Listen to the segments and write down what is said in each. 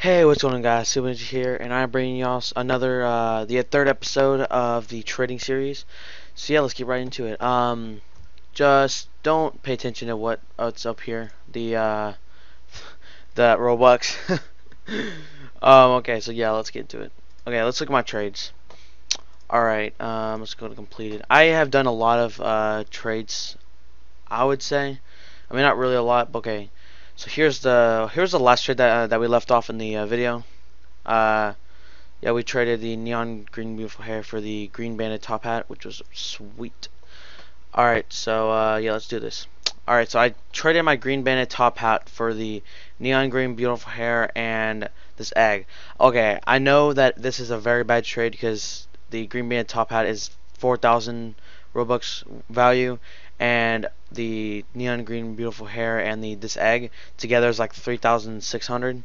Hey, what's going on guys? Soupa here, and I'm bringing y'all another, uh, the third episode of the trading series. So yeah, let's get right into it. Um, just don't pay attention to what what's up here. The, uh, the Robux. um, okay, so yeah, let's get into it. Okay, let's look at my trades. Alright, um, let's go to completed. I have done a lot of, uh, trades, I would say. I mean, not really a lot, but okay. So here's the here's the last trade that uh, that we left off in the uh, video. Uh, yeah, we traded the neon green beautiful hair for the green banded top hat, which was sweet. All right, so uh, yeah, let's do this. All right, so I traded my green banded top hat for the neon green beautiful hair and this egg. Okay, I know that this is a very bad trade because the green banded top hat is 4,000 Robux value and the neon green beautiful hair and the this egg together is like 3600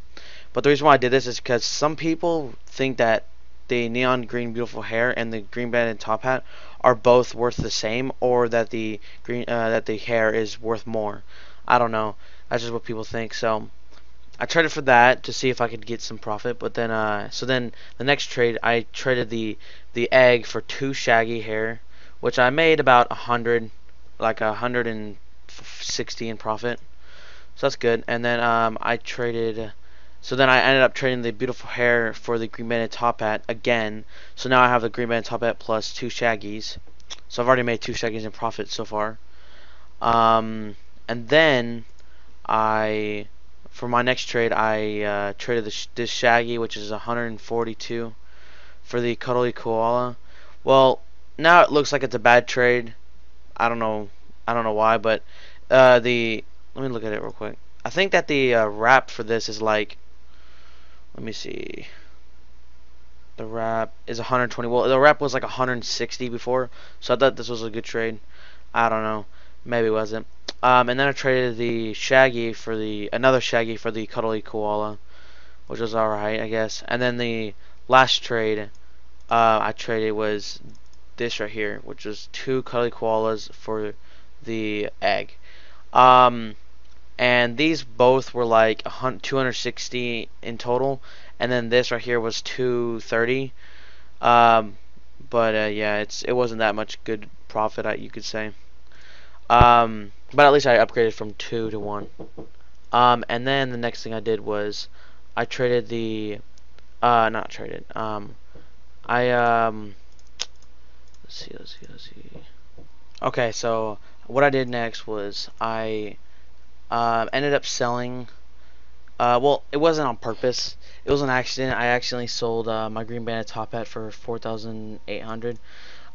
but the reason why I did this is because some people think that the neon green beautiful hair and the green banded top hat are both worth the same or that the green uh, that the hair is worth more. I don't know. That's just what people think. So I traded for that to see if I could get some profit but then uh so then the next trade I traded the the egg for two shaggy hair which I made about a hundred like a hundred and sixty in profit. So that's good. And then um, I traded. So then I ended up trading the beautiful hair for the green banded top hat again. So now I have the green banded top hat plus two shaggies. So I've already made two shaggies in profit so far. Um, and then I, for my next trade, I uh, traded sh this shaggy, which is 142, for the cuddly koala. Well, now it looks like it's a bad trade I don't know. I don't know why, but uh, the let me look at it real quick. I think that the uh, RAP for this is like. Let me see. The RAP is 120. Well, the RAP was like 160 before, so I thought this was a good trade. I don't know. Maybe it wasn't. Um, and then I traded the Shaggy for the another Shaggy for the Cuddly Koala, which was alright, I guess. And then the last trade uh, I traded was this right here, which is two cuddly koalas for the egg. Um, and these both were like 260 in total, and then this right here was 230. Um, but uh, yeah, it's it wasn't that much good profit, you could say. Um, but at least I upgraded from two to one. Um, and then the next thing I did was I traded the, uh, not traded. Um, I um let's see, let's see, let's see. Okay, so what I did next was I uh, ended up selling. Uh, well, it wasn't on purpose. It was an accident. I accidentally sold uh, my green banded top hat for four thousand eight hundred.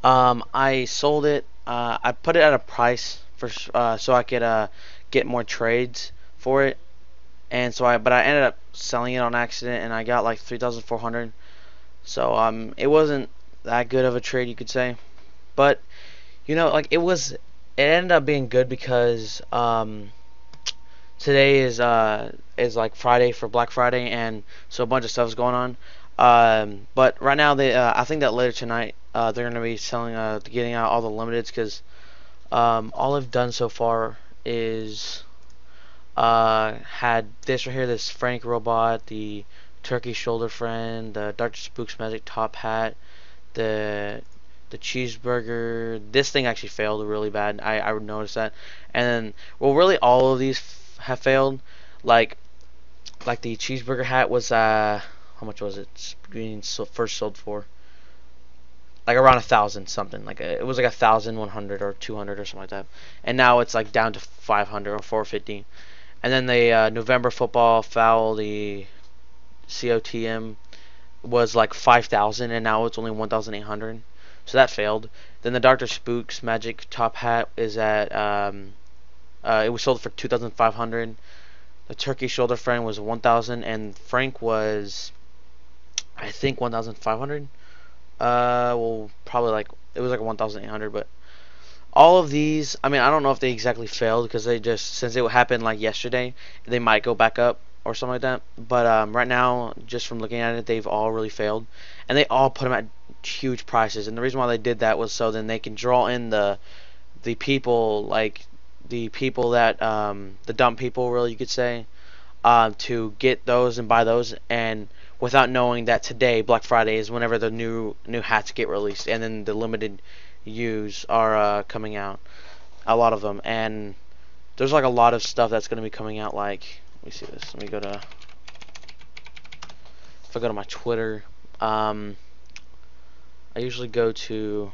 Um, I sold it. Uh, I put it at a price for uh, so I could uh, get more trades for it. And so I, but I ended up selling it on accident, and I got like three thousand four hundred. So um, it wasn't that good of a trade, you could say. But you know, like it was, it ended up being good because um, today is uh is like Friday for Black Friday, and so a bunch of stuff is going on. Um, but right now, they uh, I think that later tonight uh, they're gonna be selling uh getting out all the limiteds because um, all I've done so far is uh had this right here, this Frank robot, the turkey shoulder friend, the Dr. Spook's magic top hat, the the cheeseburger. This thing actually failed really bad. I I noticed that. And then well, really all of these have failed. Like like the cheeseburger hat was uh how much was it being so first sold for? Like around a thousand something. Like a, it was like a thousand one hundred or two hundred or something like that. And now it's like down to five hundred or four fifty. And then the uh, November football foul, the COTM was like 5,000 and now it's only 1,800. So that failed. Then the Dr. Spook's Magic Top Hat is at, um, uh, it was sold for 2,500. The Turkey Shoulder Friend was 1,000 and Frank was, I think 1,500. Uh, well, probably like, it was like 1,800, but all of these, I mean, I don't know if they exactly failed because they just, since it happened like yesterday, they might go back up or something like that. But um, right now, just from looking at it, they've all really failed, and they all put them at huge prices. And the reason why they did that was so then they can draw in the the people like the people that um, the dumb people, really you could say. uh, to get those and buy those, and without knowing that today, Black Friday, is whenever the new new hats get released, and then the limited use are uh, coming out. A lot of them, and there's like a lot of stuff that's gonna be coming out. Like, let me see this. Let me go to. If I go to my Twitter, um, I usually go to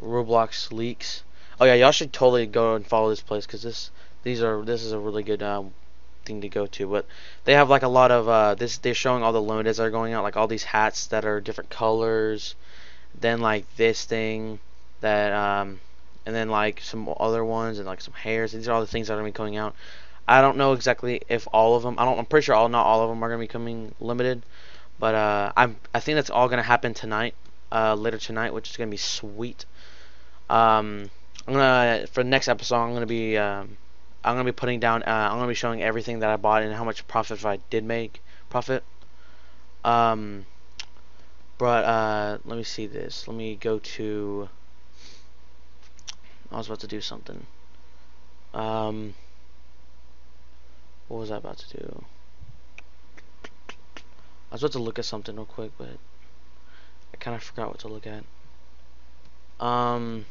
Roblox leaks. Oh yeah, y'all should totally go and follow this place because this these are this is a really good um, thing to go to. But they have like a lot of uh, this. They're showing all the limiteds that are going out, like all these hats that are different colors. Then like this thing that um, and then like some other ones and like some hairs. These are all the things that are gonna be out. I don't know exactly if all of them. I don't. I'm pretty sure all not all of them are gonna be coming limited. But uh, I'm I think that's all gonna happen tonight, uh, later tonight, which is gonna be sweet. Um, I'm gonna for the next episode. I'm gonna be um, I'm gonna be putting down. Uh, I'm gonna be showing everything that I bought and how much profit I did make profit. Um, but uh, let me see this. Let me go to. I was about to do something. Um, what was I about to do? I was about to look at something real quick, but I kind of forgot what to look at. Um,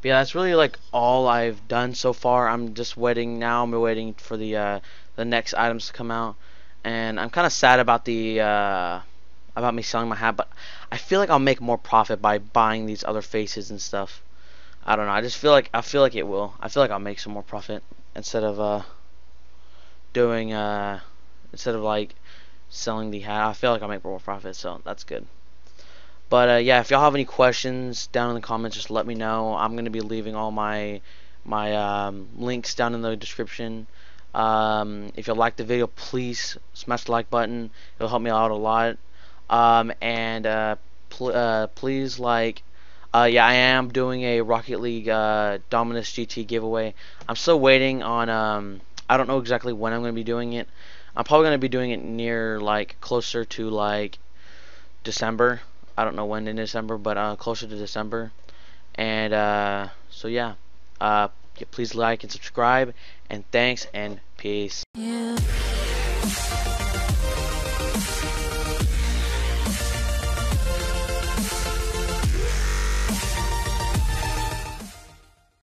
but yeah, that's really like all I've done so far. I'm just waiting now. I'm waiting for the uh, the next items to come out, and I'm kind of sad about the uh, about me selling my hat, but I feel like I'll make more profit by buying these other faces and stuff. I don't know. I just feel like I feel like it will. I feel like I'll make some more profit instead of uh doing uh instead of like selling the hat. I feel like I'll make more profit, so that's good. But uh, yeah, if y'all have any questions down in the comments, just let me know. I'm gonna be leaving all my my um, links down in the description. Um, if you like the video, please smash the like button. It'll help me out a lot. Um, and uh, pl uh, please like. Uh, yeah, I am doing a Rocket League uh, Dominus GT giveaway. I'm still waiting on. I don't know exactly when I'm going to be doing it. I'm probably going to be doing it near like closer to like December. I don't know when in December, but uh, closer to December. And uh, so yeah, uh, please like and subscribe. And thanks and peace. Yeah.